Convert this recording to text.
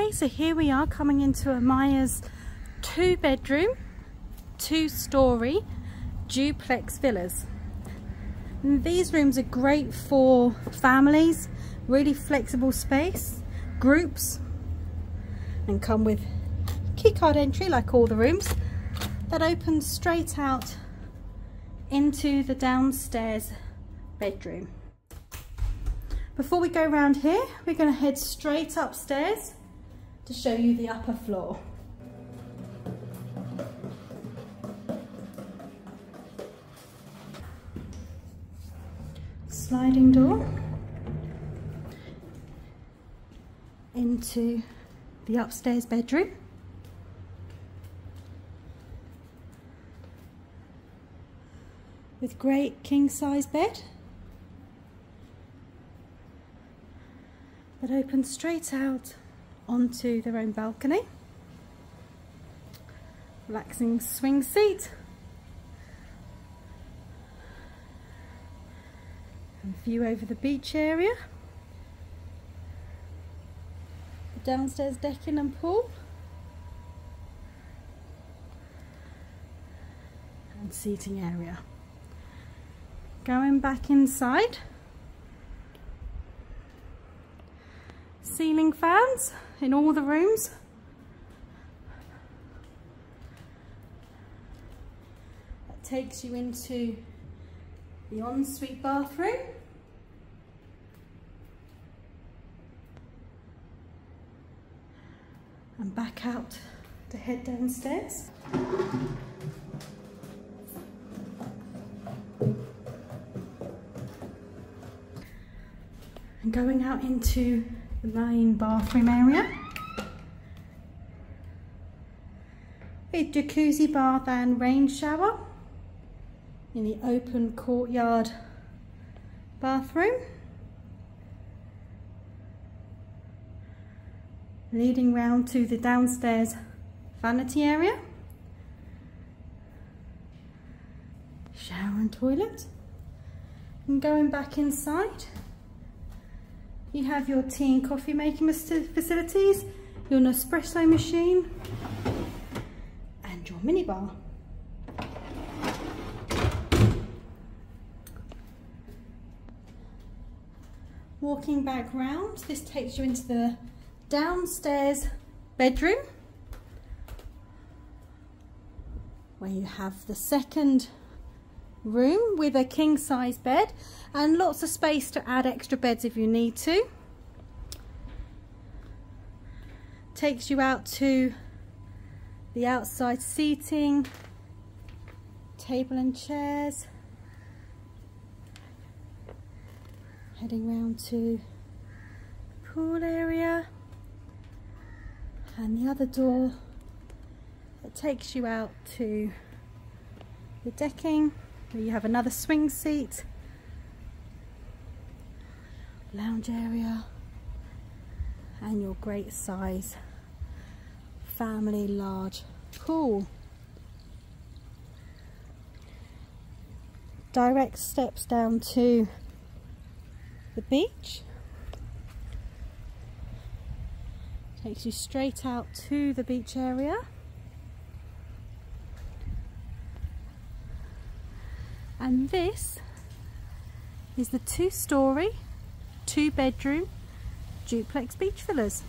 Okay, so here we are coming into a Amaya's two bedroom, two story duplex villas. And these rooms are great for families, really flexible space, groups, and come with keycard entry like all the rooms that opens straight out into the downstairs bedroom. Before we go around here, we're going to head straight upstairs to show you the upper floor. Sliding door into the upstairs bedroom. With great king size bed. that opens straight out onto their own balcony. Relaxing swing seat. And view over the beach area. The downstairs decking and pool. And seating area. Going back inside. Ceiling fans in all the rooms. That takes you into the ensuite bathroom. And back out to head downstairs. And going out into the main bathroom area. A jacuzzi bath and rain shower in the open courtyard bathroom. Leading round to the downstairs vanity area. Shower and toilet. And going back inside you have your tea and coffee making facilities, your Nespresso machine, and your minibar. Walking back round, this takes you into the downstairs bedroom where you have the second room with a king size bed and lots of space to add extra beds if you need to. Takes you out to the outside seating, table and chairs. Heading round to the pool area and the other door that takes you out to the decking you have another swing seat, lounge area, and your great size family large pool. Direct steps down to the beach. Takes you straight out to the beach area. And this is the two story two bedroom duplex beach villas